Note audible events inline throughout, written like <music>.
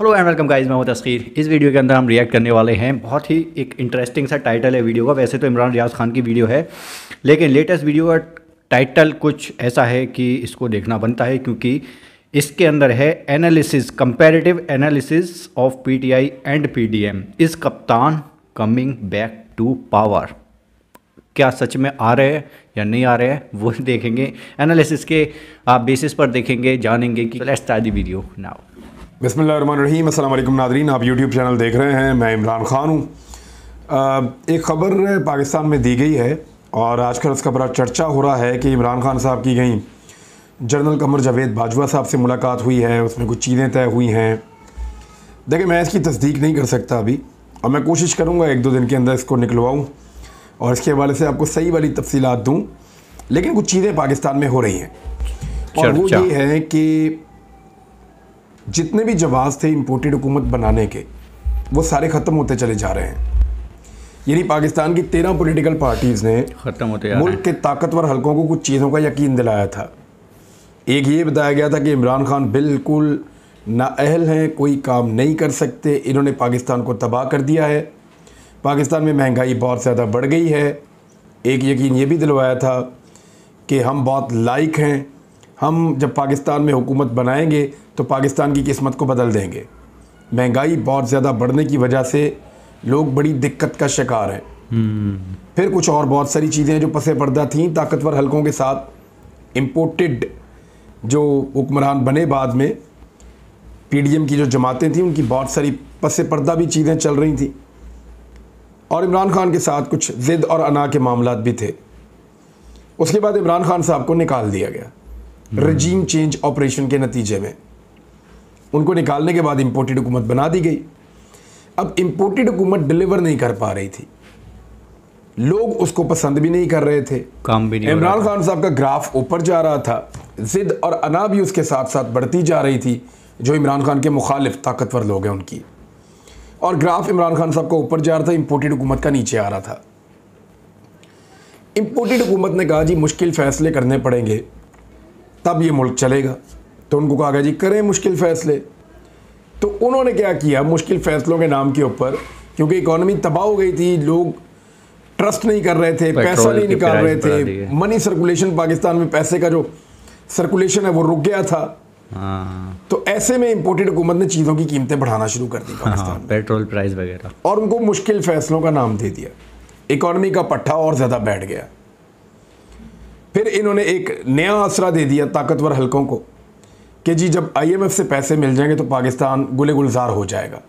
Hello and welcome guys मैं हूँ तस्खीर। इस वीडियो के अंदर हम रिएक्ट करने वाले हैं। बहुत ही एक इंटरेस्टिंग सा टाइटल है वीडियो का। वैसे तो इमरान रियाज खान की वीडियो है, लेकिन लेटेस्ट वीडियो का टाइटल कुछ ऐसा है कि इसको देखना बनता है, क्योंकि इसके अंदर है analysis comparative analysis of PTI and PDM इस कप्तान कमिंग बैक टू पावर क्या सच में आ रहे हैं या नहीं आ रहे हैं, वो देखेंगे। एनालिसिस के, आप बेसिस पर देखेंगे, जानेंगे कि let's start the video now बिसमीम अल्लाम नादरीन आप यूट्यूब चैनल देख रहे हैं मैं इमरान ख़ान हूँ। एक ख़बर पाकिस्तान में दी गई है और आजकल उसका बड़ा चर्चा हो रहा है कि इमरान खान साहब की गई जनरल कमर जावेद बाजवा साहब से मुलाकात हुई है उसमें कुछ चीज़ें तय हुई हैं। देखिए मैं इसकी तस्दीक नहीं कर सकता अभी और मैं कोशिश करूँगा एक दो दिन के अंदर इसको निकलवाऊँ और इसके हवाले से आपको सही वाली तफसीत दूँ लेकिन कुछ चीज़ें पाकिस्तान में हो रही हैं। और वो ये है कि जितने भी जवाब थे इम्पोर्टेड हुकूमत बनाने के वो सारे ख़त्म होते चले जा रहे हैं। यानी पाकिस्तान की तेरह पॉलिटिकल पार्टीज़ ने ख़त्म होते मुल्क के ताकतवर हलकों को कुछ चीज़ों का यकीन दिलाया था। एक ये बताया गया था कि इमरान खान बिल्कुल नाअहल हैं कोई काम नहीं कर सकते इन्होंने पाकिस्तान को तबाह कर दिया है। पाकिस्तान में महँगाई बहुत ज़्यादा बढ़ गई है। एक यकीन ये भी दिलवाया था कि हम बहुत लाइक हैं हम जब पाकिस्तान में हुकूमत बनाएँगे तो पाकिस्तान की किस्मत को बदल देंगे। महँगाई बहुत ज़्यादा बढ़ने की वजह से लोग बड़ी दिक्कत का शिकार हैं। हम्म। फिर कुछ और बहुत सारी चीज़ें जो पसे पर्दा थीं ताकतवर हलकों के साथ इम्पोर्टेड जो हुक्मरान बने बाद में पीडीएम की जो जमातें थीं उनकी बहुत सारी पसे पर्दा भी चीज़ें चल रही थी। और इमरान खान के साथ कुछ ज़िद और अना के मामला भी थे। उसके बाद इमरान खान साहब को निकाल दिया गया। रजीम चेंज ऑपरेशन के नतीजे में। उनको निकालने के बाद इम्पोर्टेड हुकूमत बना दी गई। अब इम्पोर्टेड हुकूमत डिलीवर नहीं कर पा रही थी। लोग उसको पसंद भी नहीं कर रहे थे। काम भी नहीं इमरान खान साहब का ग्राफ ऊपर जा रहा था। जिद और अना भी उसके साथ साथ बढ़ती जा रही थी जो इमरान खान के मुखालिफ ताकतवर लोग हैं उनकी। और ग्राफ इमरान खान साहब का ऊपर जा रहा था इम्पोर्टेड हुकूमत का नीचे आ रहा था। इम्पोर्टेड हुकूमत ने कहा जी मुश्किल फ़ैसले करने पड़ेंगे। तब ये मुल्क चलेगा। तो उनको कहा गया जी करें मुश्किल फ़ैसले। तो उन्होंने क्या किया मुश्किल फ़ैसलों के नाम के ऊपर क्योंकि इकॉनमी तबाह हो गई थी लोग ट्रस्ट नहीं कर रहे थे पैसा नहीं निकाल रहे थे। मनी सर्कुलेशन पाकिस्तान में पैसे का जो सर्कुलेशन है वो रुक गया था। हाँ। तो ऐसे में इम्पोर्टेड हुकूमत ने चीज़ों की कीमतें बढ़ाना शुरू कर दी पाकिस्तान हाँ, पेट्रोल प्राइस वगैरह। और उनको मुश्किल फैसलों का नाम दे दिया। इकॉनमी का पट्टा और ज़्यादा बैठ गया। फिर इन्होंने एक नया आसरा दे दिया ताकतवर हलकों को कि जी जब आईएमएफ से पैसे मिल जाएँगे तो पाकिस्तान गुले गुलजार हो जाएगा।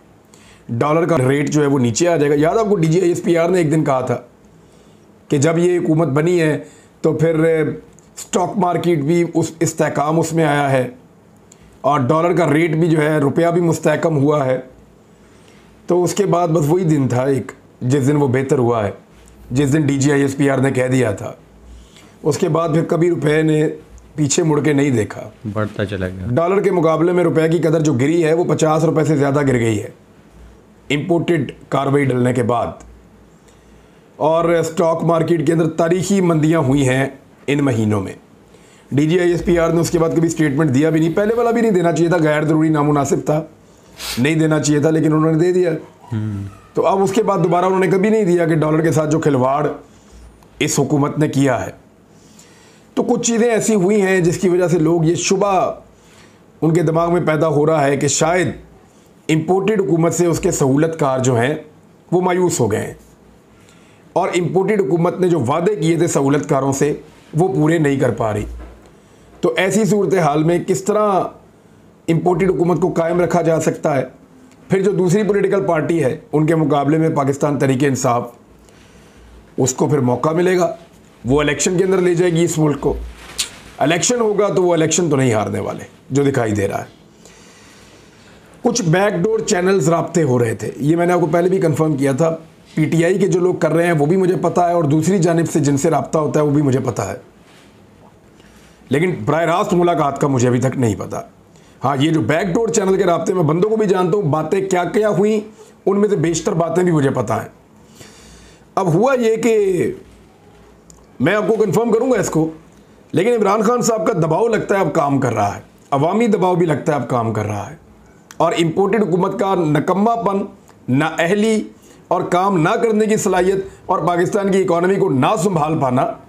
डॉलर का रेट जो है वो नीचे आ जाएगा। याद आपको डी जी ने एक दिन कहा था कि जब ये हुकूमत बनी है तो फिर स्टॉक मार्केट भी उस इस्तेकाम उसमें आया है और डॉलर का रेट भी जो है, रुपया भी मुस्तकम हुआ है। तो उसके बाद बस वही दिन था एक, जिस दिन वो बेहतर हुआ है, जिस दिन डी जी ने कह दिया था। उसके बाद फिर कभी रुपये ने पीछे मुड़ के नहीं देखा। बढ़ता चला गया। डॉलर के मुकाबले में रुपए की कदर जो गिरी है वो पचास रुपए से ज़्यादा गिर गई है। इम्पोर्टेड कार्रवाई डलने के बाद। और स्टॉक मार्केट के अंदर तारीखी मंदियाँ हुई हैं इन महीनों में। D G I S P R ने उसके बाद कभी स्टेटमेंट दिया भी नहीं। पहले वाला भी नहीं देना चाहिए था गैर ज़रूरी नामुनासिब था। नहीं देना चाहिए था लेकिन उन्होंने दे दिया। तो अब उसके बाद दोबारा उन्होंने कभी नहीं दिया कि डॉलर के साथ जो खिलवाड़ इस हुकूमत ने किया है। तो कुछ चीज़ें ऐसी हुई हैं जिसकी वजह से लोग ये शुबा उनके दिमाग में पैदा हो रहा है कि शायद इम्पोर्टेड हुकूमत से उसके सहूलत कार जो हैं, वो मायूस हो गए हैं। और इम्पोर्टेड हुकूमत ने जो वादे किए थे सहूलत कारों से, वो पूरे नहीं कर पा रही। तो ऐसी सूरत हाल में किस तरह इम्पोर्टेड हुकूमत को कायम रखा जा सकता है? फिर जो दूसरी पॉलिटिकल पार्टी है, उनके मुकाबले में पाकिस्तान तरीके इंसाफ, उसको फिर मौका मिलेगा। वो इलेक्शन के अंदर ले जाएगी इस मुल्क को। इलेक्शन होगा तो वो इलेक्शन तो नहीं हारने वाले, जो दिखाई दे रहा है। कुछ बैकडोर चैनल्स रबते हो रहे थे। ये मैंने आपको पहले भी कंफर्म किया था। पीटीआई के जो लोग कर रहे हैं, वो भी मुझे पता है, और दूसरी जानब से जिनसे रबता होता है, वो भी मुझे पता है। लेकिन बर रास्त मुलाकात का मुझे अभी तक नहीं पता। हाँ ये जो बैकडोर चैनल के रबते, में बंदों को भी जानता हूँ, बातें क्या क्या हुई, उनमें से बेशतर बातें भी मुझे पता हैं। अब हुआ ये कि मैं आपको कंफर्म करूँगा इसको। लेकिन इमरान खान साहब का दबाव लगता है अब काम कर रहा है। अवामी दबाव भी लगता है अब काम कर रहा है। और इम्पोर्टेड हुकूमत का नकम्मापन नाअहली और काम ना करने की सलाहियत और पाकिस्तान की इकॉनमी को ना संभाल पाना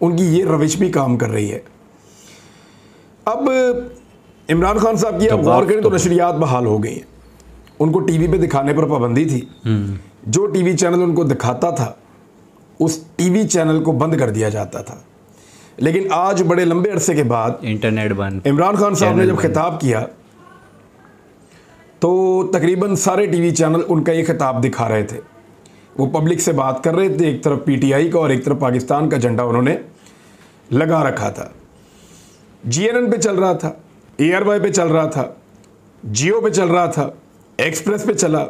उनकी ये रविश भी काम कर रही है। अब इमरान खान साहब की आप गौर करें तो, तो नशरियात बहाल हो गई हैं। उनको टीवी पे दिखाने पर पाबंदी थी। हम्म। जो टीवी चैनल उनको दिखाता था उस टीवी चैनल को बंद कर दिया जाता था। लेकिन आज बड़े लंबे अरसे के बाद इंटरनेट बंद। इमरान खान साहब ने जब खिताब किया तो तकरीबन सारे टीवी चैनल उनका ये खिताब दिखा रहे थे। वो पब्लिक से बात कर रहे थे एक तरफ़ पीटीआई का और एक तरफ़ पाकिस्तान का झंडा उन्होंने लगा रखा था। जीएनएन पे चल रहा था एयरवाई पे चल रहा था जियो पे चल रहा था एक्सप्रेस पे चला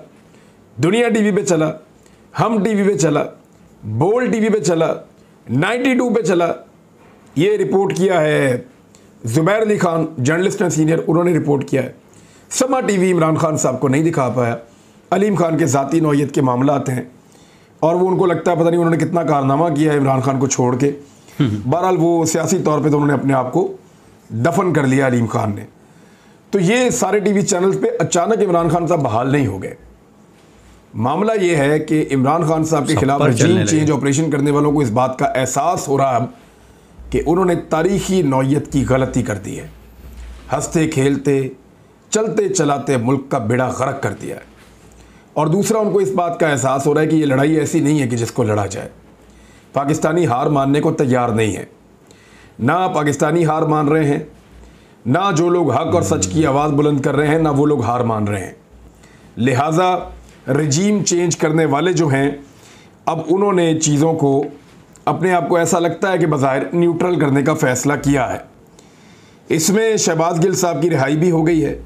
दुनिया टीवी पे चला हम टीवी पे चला बोल टीवी पे चला 92 पे चला ये रिपोर्ट किया है। ज़ुबैर अली खान जर्नलिस्ट हैं सीनियर उन्होंने रिपोर्ट किया है। समा टीवी इमरान खान साहब को नहीं दिखा पाया। अलीम खान के ज़ाती नौीयत के मामला हैं और वो उनको लगता है पता नहीं उन्होंने कितना कारनामा किया है इमरान खान को छोड़ के। बहरहाल वो सियासी तौर पर तो उन्होंने अपने आप को दफन कर लिया अलीम खान ने। तो ये सारे टीवी चैनल्स पे अचानक इमरान खान साहब बहाल नहीं हो गए। मामला ये है कि इमरान खान साहब के खिलाफ रजीम चेंज ऑपरेशन करने वालों को इस बात का एहसास हो रहा है कि उन्होंने तारीखी नौीयत की गलती कर दी है। हँसते खेलते चलते चलाते मुल्क का बेड़ा गर्क कर दिया है। और दूसरा उनको इस बात का एहसास हो रहा है कि ये लड़ाई ऐसी नहीं है कि जिसको लड़ा जाए। पाकिस्तानी हार मानने को तैयार नहीं है। ना पाकिस्तानी हार मान रहे हैं ना जो लोग हक और सच की आवाज़ बुलंद कर रहे हैं ना वो लोग हार मान रहे हैं। लिहाजा रजीम चेंज करने वाले जो हैं अब उन्होंने चीज़ों को अपने आप को ऐसा लगता है कि बाहर न्यूट्रल करने का फ़ैसला किया है। इसमें शहबाज गिल साहब की रिहाई भी हो गई है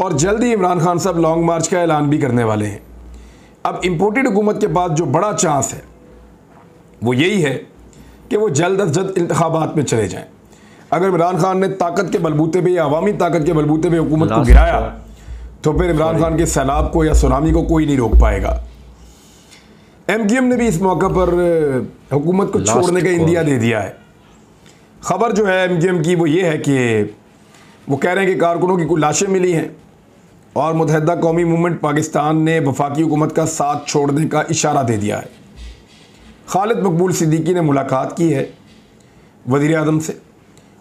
और जल्द ही इमरान खान साहब लॉन्ग मार्च का ऐलान भी करने वाले हैं। अब इम्पोर्टेड हुकूमत के पास जो बड़ा चांस है वो यही है कि वो जल्द अज जल्द इंतबात में चले जाएँ। अगर इमरान खान ने ताकत के बलबूते पर या अवामी ताकत के बलबूते पर हुकूमत को गिराया तो फिर इमरान खान के सैलाब को या सुनामी को कोई नहीं रोक पाएगा। एम क्यू एम ने भी इस मौका पर हुकूमत को छोड़ने का इंदिया दे दिया है। खबर जो है एम की वो ये है कि वो कह रहे हैं कि कारकुनों की कुछ लाशें मिली हैं और मुतहदा कौमी मूवमेंट पाकिस्तान ने वफाकी हुकूमत का साथ छोड़ने का इशारा दे दिया है। खालिद मकबूल सिद्दीकी ने मुलाकात की है वज़ी अजम से।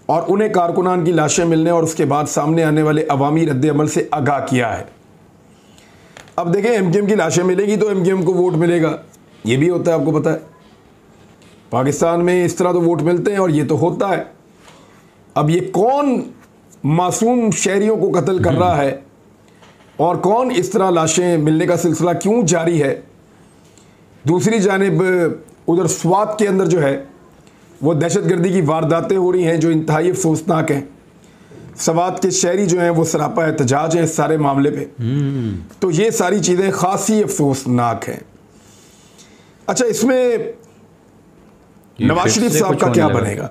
और उन्हें कारकुनान की लाशें मिलने और उसके बाद सामने आने वाले अवामी रद्दमल से आगाह किया है। अब देखें एम के लाशें मिलेगी तो एम को वोट मिलेगा। ये भी होता है, आपको पता है। पाकिस्तान में इस तरह तो वोट मिलते हैं और ये तो होता है। अब ये कौन मासूम शहरीों को कत्ल कर रहा है और कौन इस तरह लाशें मिलने का सिलसिला क्यों जारी है? दूसरी जानब, उधर स्वात के अंदर जो है वो दहशत गर्दी की वारदातें हो रही हैं जो इंतहाई अफसोसनाक हैं। सवात के शहरी जो हैं वो सरापा एहतजाज हैं इस सारे मामले पे। तो ये सारी चीज़ें खासी अफसोसनाक हैं। अच्छा इसमें नवाज़ शरीफ साहब का क्या बनेगा?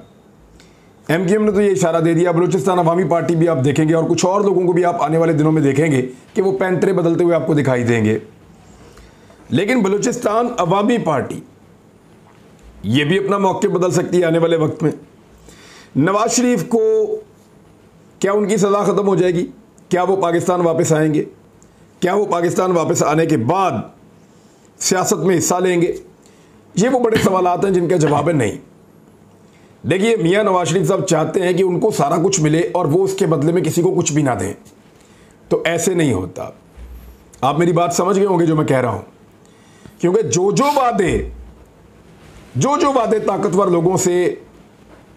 एम ने तो ये इशारा दे दिया बलूचिस्तान अवामी पार्टी भी आप देखेंगे और कुछ और लोगों को भी आप आने वाले दिनों में देखेंगे कि वो पैंतरे बदलते हुए आपको दिखाई देंगे। लेकिन बलूचिस्तान अवामी पार्टी ये भी अपना मौके बदल सकती है आने वाले वक्त में। नवाज़ शरीफ को क्या उनकी सज़ा ख़त्म हो जाएगी? क्या वो पाकिस्तान वापस आएँगे? क्या वो पाकिस्तान वापस आने के बाद सियासत में हिस्सा लेंगे? ये वो बड़े सवाल हैं जिनका जवाब है नहीं। देखिए, मियाँ नवाज़ शरीफ साहब चाहते हैं कि उनको सारा कुछ मिले और वो उसके बदले में किसी को कुछ भी ना दें। तो ऐसे नहीं होता। आप मेरी बात समझ गए होंगे जो मैं कह रहा हूँ। क्योंकि जो जो वादे जो जो वादे ताकतवर लोगों से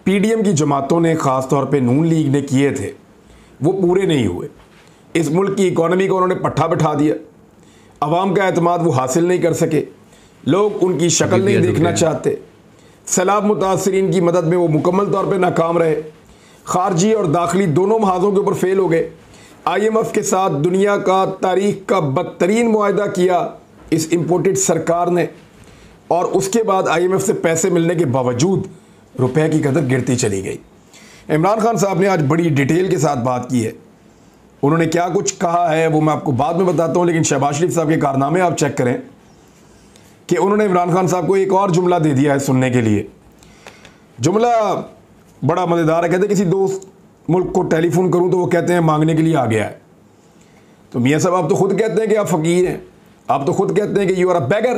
पीडीएम की जमातों ने ख़ास तौर पे नून लीग ने किए थे वो पूरे नहीं हुए। इस मुल्क की इकोनॉमी को उन्होंने पट्ठा बैठा दिया। अवाम का अतमाद वो हासिल नहीं कर सके। लोग उनकी शक्ल नहीं देखना चाहते। सैलाब मुतासरीन की मदद में वो मुकम्मल तौर पर नाकाम रहे। खारजी और दाखिली दोनों महाजों के ऊपर फेल हो गए। आई एम एफ़ के साथ दुनिया का तारीख का बदतरीन मुआदा किया। इस इम्पोर्टेड सरकार ने। और उसके बाद आईएमएफ से पैसे मिलने के बावजूद रुपए की कदर गिरती चली गई। इमरान खान साहब ने आज बड़ी डिटेल के साथ बात की है। उन्होंने क्या कुछ कहा है वो मैं आपको बाद में बताता हूँ, लेकिन शहबाज शरीफ साहब के कारनामे आप चेक करें कि उन्होंने इमरान खान साहब को एक और जुमला दे दिया है सुनने के लिए। जुमला बड़ा मज़ेदार है, कहते हैं किसी दोस्त मुल्क को टेलीफोन करूँ तो वो कहते हैं मांगने के लिए आ गया है। तो मियाँ साहब, आप तो खुद कहते हैं कि आप फ़कीर हैं, आप तो खुद कहते हैं कि यू आर अ बैगर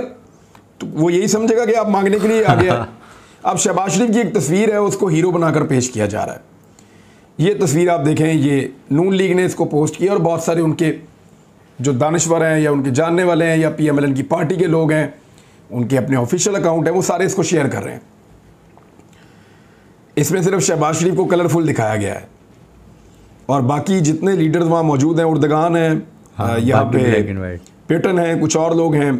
तो वो यही समझेगा कि आप मांगने के लिए आ गया <laughs> अब शहबाज शरीफ की एक तस्वीर है उसको हीरो बनाकर पेश किया जा रहा है। ये तस्वीर आप देखें ये नून लीग ने इसको पोस्ट किया और बहुत सारे उनके जो दानश्वर हैं या उनके जानने वाले हैं या पीएमएलएन की पार्टी के लोग हैं उनके अपने ऑफिशियल अकाउंट हैं वो सारे इसको शेयर कर रहे हैं। इसमें सिर्फ़ शहबाज शरीफ को कलरफुल दिखाया गया है। और बाकी जितने लीडर्स वहाँ मौजूद हैं उर्दगान हैं हाँ, यहाँ पे पेटन हैं कुछ और लोग हैं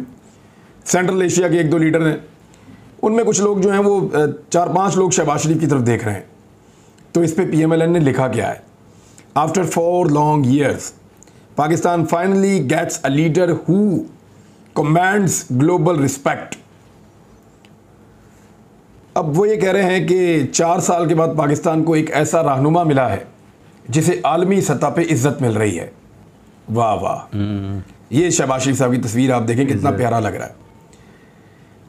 सेंट्रल एशिया के एक दो लीडर हैं। उनमें कुछ लोग जो हैं वो चार पाँच लोग शहबाज शरीफ की तरफ़ देख रहे हैं। तो इस पर पी ने लिखा क्या है? After four long years Pakistan finally gets a leader who commands global respect अब वो ये कह रहे हैं कि चार साल के बाद पाकिस्तान को एक ऐसा रहनुमा मिला है जिसे आलमी सतह पे इज़्ज़त मिल रही है। वाह वाह। हम्म। ये शहबाज शरीफ साहब की तस्वीर आप देखें कितना प्यारा लग रहा है।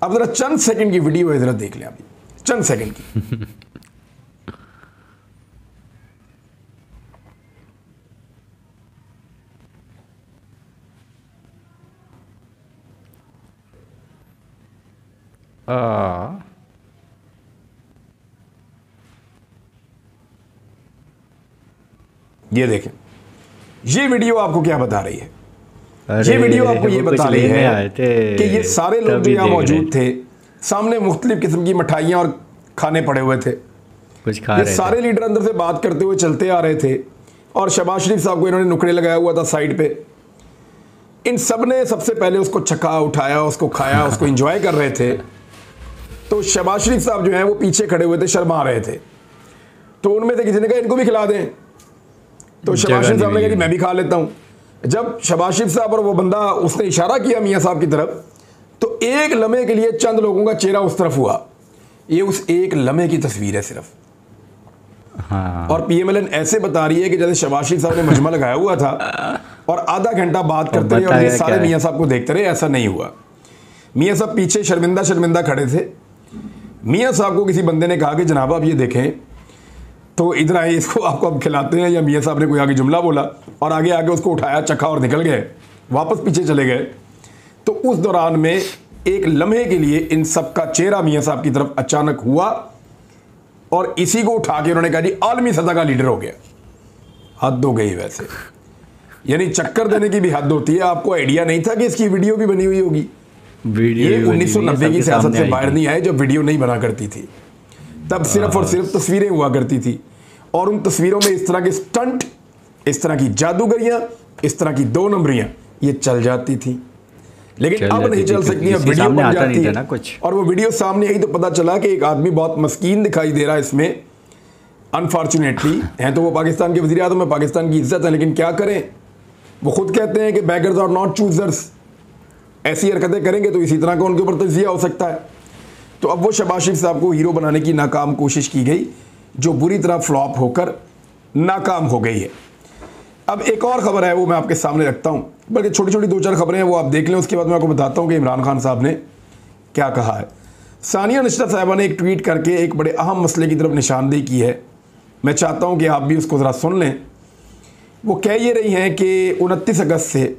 अब ज़रा चंद सेकंड की वीडियो है ज़रा देख लें अभी चंद सेकंड की। आ। ये देखें। ये वीडियो आपको क्या बता रही है? ये वीडियो आपको ये बता रही है कि ये सारे लोग जो यहाँ मौजूद थे। सामने मुख्तलिफ़ किस्म की मिठाइयाँ और खाने पड़े हुए थे। कुछ खा ये सारे लीडर अंदर से बात करते हुए चलते आ रहे थे और शबाज शरीफ साहब को इन्होंने नुकड़े लगाया हुआ था साइड पे। इन सबने सबसे पहले उसको छका उठाया उसको खाया उसको इंजॉय कर रहे थे। तो शबाज शरीफ साहब जो हैं वो पीछे खड़े हुए थे शर्मा रहे थे। तो उनमें से किसी ने कहा इनको भी खिला दें। तो शबाज शरीफ साहब ने कहा कि मैं भी खा लेता हूँ। जब शबाज शरीफ साहब और वो बंदा उसने इशारा किया मियाँ साहब की तरफ़ तो एक लम्हे के लिए चंद लोगों का चेहरा उस तरफ़ हुआ। ये उस एक लम्हे की तस्वीर है सिर्फ़। हाँ। और पीएमएलएन ऐसे बता रही है कि जैसे शबाज शरीफ साहब ने मजमा लगाया हुआ था और आधा घंटा बात करते रहे और ये सारे मियाँ साहब को देखते रहे ऐसा नहीं हुआ। मियाँ साहब पीछे शर्मिंदा शर्मिंदा खड़े थे। मियाँ साहब को किसी बंदे ने कहा कि जनाब आप ये देखें तो इधर आए इसको <laughs> आपको अब खिलाते हैं या मियाँ साहब ने कोई आगे जुमला बोला और आगे आगे उसको उठाया चखा और निकल गए वापस पीछे चले गए। तो उस दौरान में एक लम्हे के लिए इन सब का चेहरा मियाँ साहब की तरफ़ अचानक हुआ और इसी को उठा के उन्होंने कहा जी आलमी सतह का लीडर हो गया। हद हो गई वैसे। यानी चक्कर देने की भी हद होती है। आपको आइडिया नहीं था कि इसकी वीडियो भी बनी हुई होगी। ये उन्नीस सौ नब्बे की सियासत से बाहर नहीं आए जब वीडियो नहीं बना करती थी। तब सिर्फ़ और सिर्फ़ तस्वीरें हुआ करती थी। और उन तस्वीरों में इस तरह के स्टंट इस तरह की जादूगरियाँ इस तरह की दो नंबरियाँ ये चल जाती थी। लेकिन अब नहीं चल सकती अब वीडियो बन जाती है। ना कुछ। और वो वीडियो सामने आई तो पता चला कि एक आदमी बहुत मस्कीन दिखाई दे रहा है इसमें। अनफॉर्चुनेटली हैं तो वो पाकिस्तान के वजी आज़म में पाकिस्तान की इज़्ज़त है लेकिन क्या करें? वो खुद कहते हैं कि बैगर्स आर नॉट चूजर्स ऐसी हरकतें करेंगे तो इसी तरह का उनके ऊपर तजिया हो सकता है। तो अब वो शबाज शरीफ साहब को हीरो बनाने की नाकाम कोशिश की गई, जो बुरी तरह फ्लॉप होकर नाकाम हो गई है। अब एक और ख़बर है, वो मैं आपके सामने रखता हूँ। बल्कि छोटी छोटी दो चार खबरें हैं, वो आप देख लें, उसके बाद मैं आपको बताता हूँ कि इमरान खान साहब ने क्या कहा है। सानिया नशरत साहबा ने एक ट्वीट करके एक बड़े अहम मसले की तरफ़ निशानदेही की है। मैं चाहता हूँ कि आप भी उसको ज़रा सुन लें। वो कह ये रही हैं कि उनतीस अगस्त से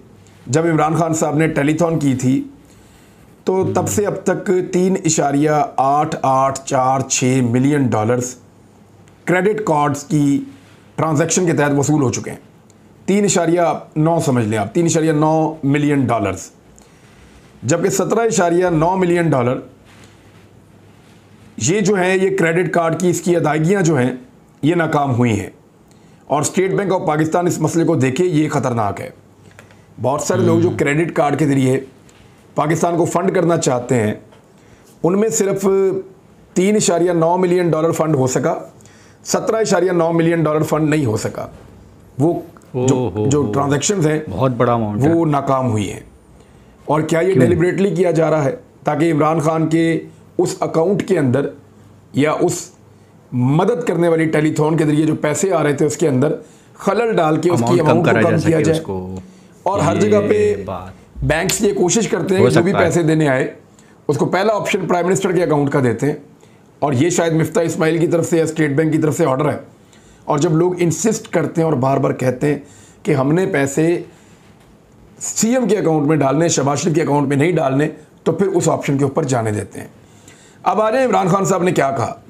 जब इमरान खान साहब ने टेलीथॉन की थी तो तब से अब तक तीन इशारिया आठ आठ चार छः मिलियन डॉलर्स क्रेडिट कार्ड्स की ट्रांजैक्शन के तहत वसूल हो चुके हैं। तीन इशारिया नौ समझ लें आप तीन इशारिया नौ मिलियन डॉलर्स। जबकि सत्रह इशारिया नौ मिलियन डॉलर ये जो है ये क्रेडिट कार्ड की इसकी अदायगियाँ जो हैं ये नाकाम हुई हैं। और स्टेट बैंक ऑफ़ पाकिस्तान इस मसले को देखे ये ख़तरनाक है। बहुत सारे लोग जो क्रेडिट हम्म। कार्ड के ज़रिए पाकिस्तान को फंड करना चाहते हैं उनमें सिर्फ़ तीन इशारिया नौ मिलियन डॉलर फंड हो सका सत्रह इशारिया नौ मिलियन डॉलर फंड नहीं हो सका। वो ओ, जो जो ट्रांजेक्शन हैं बहुत बड़ा अमाउंट वो नाकाम हुई हैं। और क्या ये डेलिबरेटली किया जा रहा है ताकि इमरान खान के उस अकाउंट के अंदर या उस मदद करने वाली टेलीथॉन के ज़रिए जो पैसे आ रहे थे उसके अंदर खलल डाल के उसकी अमाउंट को कम किया जाए। और हर जगह पे बैंक्स ये कोशिश करते हैं कि जो भी पैसे देने आए उसको पहला ऑप्शन प्राइम मिनिस्टर के अकाउंट का देते हैं। और ये शायद मिफ्ता इस्माइल की तरफ़ से या स्टेट बैंक की तरफ़ से ऑर्डर है। और जब लोग इंसिस्ट करते हैं और बार बार कहते हैं कि हमने पैसे सीएम के अकाउंट में डालने शहबाज के अकाउंट में नहीं डालने तो फिर उस ऑप्शन के ऊपर जाने देते हैं। अब आ जाए इमरान खान साहब ने क्या कहा?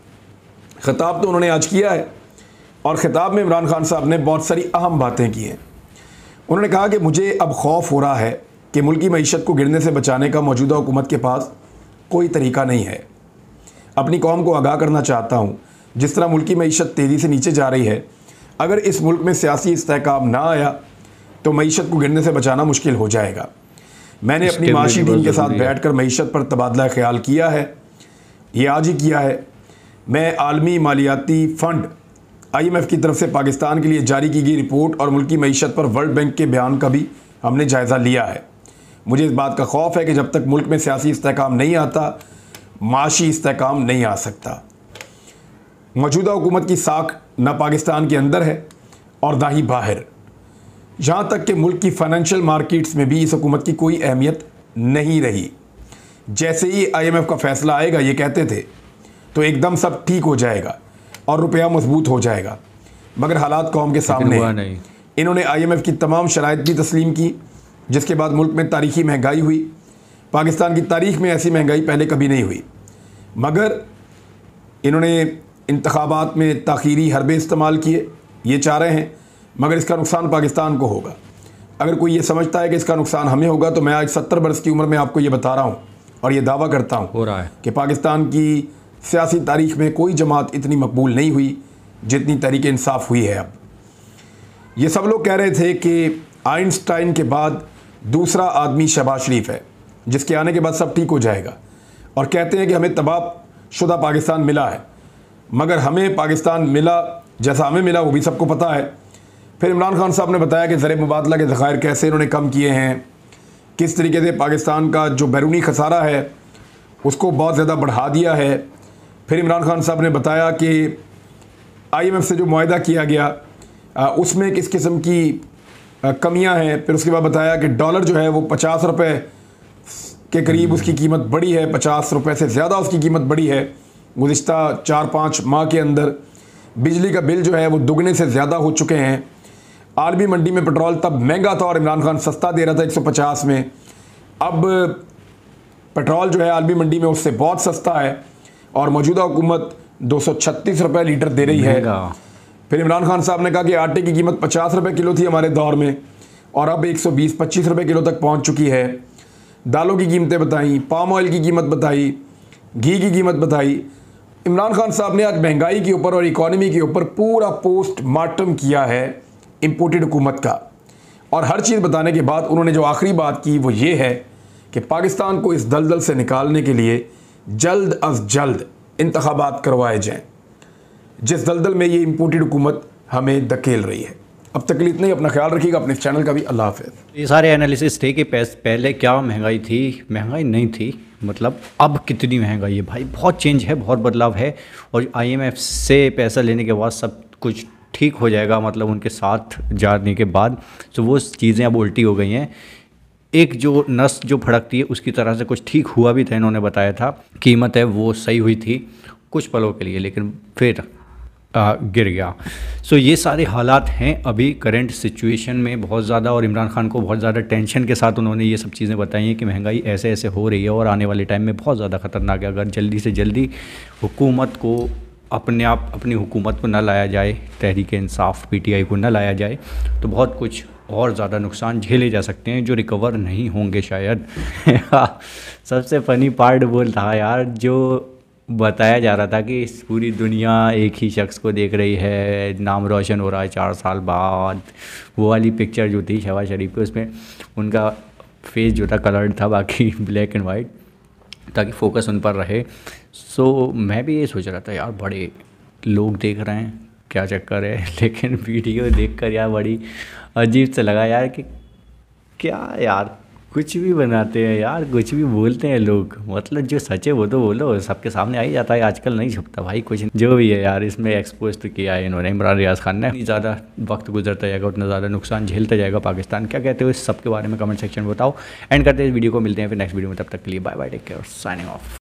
खिताब तो उन्होंने आज किया है। और ख़िताब में इमरान खान साहब ने बहुत सारी अहम बातें की हैं। उन्होंने कहा कि मुझे अब खौफ हो रहा है कि मुल्की मीशत को गिरने से बचाने का मौजूदा हुकूमत के पास कोई तरीका नहीं है। अपनी कौम को आगाह करना चाहता हूँ। जिस तरह मुल्की मीशत तेज़ी से नीचे जा रही है अगर इस मुल्क में सियासी इसकाम ना आया तो मीशत को गिरने से बचाना मुश्किल हो जाएगा। मैंने अपनी माशी टीम के साथ बैठ कर मीशत पर तबादला ख्याल किया है। ये आज ही किया है। मैं आलमी मालियाती फ़ंड आईएमएफ की तरफ़ से पाकिस्तान के लिए जारी की गई रिपोर्ट और मुल्की मीशत पर वर्ल्ड बैंक के बयान का भी हमने जायज़ा लिया है। मुझे इस बात का खौफ है कि जब तक मुल्क में सियासी इसकाम नहीं आता माशी इसकाम नहीं आ सकता। मौजूदा हुकूमत की साख न पाकिस्तान के अंदर है और ना ही बाहर। यहाँ तक कि मुल्क की फाइनेंशियल मार्केट्स में भी इस हुकूमत की कोई अहमियत नहीं रही। जैसे ही आईएमएफ का फैसला आएगा ये कहते थे तो एकदम सब ठीक हो जाएगा और रुपया मज़बूत हो जाएगा। मगर हालात कौम के सामने नहीं। इन्होंने आईएमएफ की तमाम शराइ भी तस्लीम की जिसके बाद मुल्क में तारीखी महँगाई हुई। पाकिस्तान की तारीख में ऐसी महँगाई पहले कभी नहीं हुई। मगर इन्होंने इंतबात में तखीरी हरबे इस्तेमाल किए ये चाह रहे हैं मगर इसका नुकसान पाकिस्तान को होगा। अगर कोई ये समझता है कि इसका नुकसान हमें होगा तो मैं आज सत्तर बरस की उम्र में आपको ये बता रहा हूँ और ये दावा करता हूँ हो रहा है। कि पाकिस्तान की सियासी तारीख में कोई जमात इतनी मकबूल नहीं हुई जितनी तरीके इंसाफ हुई है अब। ये सब लोग कह रहे थे कि आइंस्टाइन के बाद दूसरा आदमी शहबाज शरीफ है, जिसके आने के बाद सब ठीक हो जाएगा। और कहते हैं कि हमें तबाह शुदा पाकिस्तान मिला है, मगर हमें पाकिस्तान मिला, जैसा हमें मिला वो भी सबको पता है। फिर इमरान खान साहब ने बताया कि ज़र मुबादला के ज़ख़ायर कैसे इन्होंने कम किए हैं, किस तरीके से पाकिस्तान का जो बैरूनी खसारा है, उसको बहुत ज़्यादा बढ़ा दिया है। फिर इमरान खान साहब ने बताया कि आईएमएफ से जो माहा किया गया उसमें किस किस्म की कमियाँ हैं। फिर उसके बाद बताया कि डॉलर जो है वो पचास रुपये के करीब। उसकी कीमत बढ़ी है। पचास रुपये से ज़्यादा उसकी कीमत बढ़ी है। गुज्त चार पाँच माह के अंदर बिजली का बिल जो है वो दुगने से ज़्यादा हो चुके हैं। आलमी मंडी में पेट्रोल तब महँगा था और इमरान खान सस्ता दे रहा था 150 में। अब पेट्रोल जो है आलमी मंडी में उससे बहुत सस्ता है और मौजूदा हुकूमत दो सौ लीटर दे रही है। फिर इमरान खान साहब ने कहा कि आटे की कीमत पचास रुपये किलो थी हमारे दौर में, और अब एक सौ बीस, पच्चीस रुपये किलो तक पहुँच चुकी है। दालों की कीमतें बताई पाम ऑयल की कीमत बताई, घी की कीमत बताई। इमरान खान साहब ने आज महँगाई के ऊपर और इकॉनमी के ऊपर पूरा पोस्टमार्टम किया है इम्पोर्टेड हुकूमत का। और हर चीज़ बताने के बाद उन्होंने जो आखिरी बात की, वो ये है कि पाकिस्तान को इस दलदल से निकालने के लिए जल्द अज जल्द इंतबात करवाए जाएँ। जिस दलदल में ये इम्पोर्टेड हुकूमत हमें धकेल रही है। अब तक इतना ही। अपना ख्याल रखिएगा। अपने चैनल का भी अल्लाह हाफ़ ये सारे एनालिसिस थे कि पहले क्या महँगाई थी, महँगाई नहीं थी मतलब अब कितनी महँगाई है भाई। बहुत चेंज है, बहुत बदलाव है और आईएमएफ से पैसा लेने के बाद सब कुछ ठीक हो जाएगा मतलब उनके साथ जाने के बाद। तो वो चीज़ें अब उल्टी हो गई हैं। एक जो नस जो फड़कती है, उसकी तरह से कुछ ठीक हुआ भी था, इन्होंने बताया था। कीमत है वो सही हुई थी कुछ पलों के लिए, लेकिन फिर आ, गिर गया। सो ये सारे हालात हैं अभी करंट सिचुएशन में बहुत ज़्यादा और इमरान खान को बहुत ज़्यादा टेंशन के साथ उन्होंने ये सब चीज़ें बताई हैं कि महँगाई ऐसे ऐसे हो रही है और आने वाले टाइम में बहुत ज़्यादा ख़तरनाक है। अगर जल्दी से जल्दी हुकूमत को अपने आप अपनी हुकूमत को न लाया जाए तहरीक इंसाफ पीटीआई को न लाया जाए तो बहुत कुछ और ज़्यादा नुकसान झेले जा सकते हैं जो रिकवर नहीं होंगे शायद। <laughs> सबसे फ़नी पार्ट बोल रहा यार जो बताया जा रहा था कि इस पूरी दुनिया एक ही शख्स को देख रही है, नाम रोशन हो रहा है चार साल बाद। वो वाली पिक्चर जो थी शहबाज शरीफ की, उसमें उनका फेस जो था कलर्ड था, बाकी ब्लैक एंड वाइट ताकि फोकस उन पर रहे। सो मैं भी ये सोच रहा था, यार, बड़े लोग देख रहे हैं, क्या चक्कर है? <laughs> लेकिन वीडियो देख कर यार बड़ी अजीब से लगा यार कि क्या यार कुछ भी बनाते हैं यार, कुछ भी बोलते हैं लोग। मतलब जो सच है वो तो बोलो, सबके सामने आ ही जाता है, आजकल नहीं छुपता भाई, कुछ जो भी है यार, इसमें एक्सपोज तो किया है इन्होंने, इमरान रियाज खान ने। ज़्यादा वक्त गुजरता जाएगा, उतना ज़्यादा नुकसान झेलता जाएगा पाकिस्तान। क्या कहते हो इस सबके बारे में कमेंट सेक्शन में बताओ। एंड करते हैं इस वीडियो को, मिलते हैं फिर नेक्स्ट वीडियो में, तब तक के लिए bye bye take care signing off